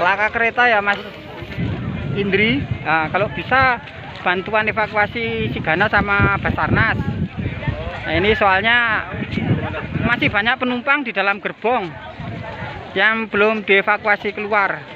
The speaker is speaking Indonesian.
laka kereta ya Mas? Indri. Nah, kalau bisa bantuan evakuasi Sigana sama Basarnas. Nah ini soalnya masih banyak penumpang di dalam gerbong yang belum dievakuasi keluar.